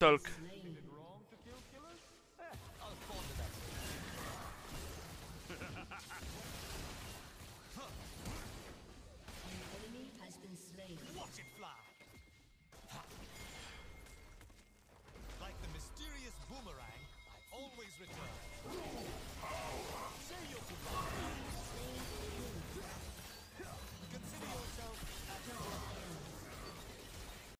talk.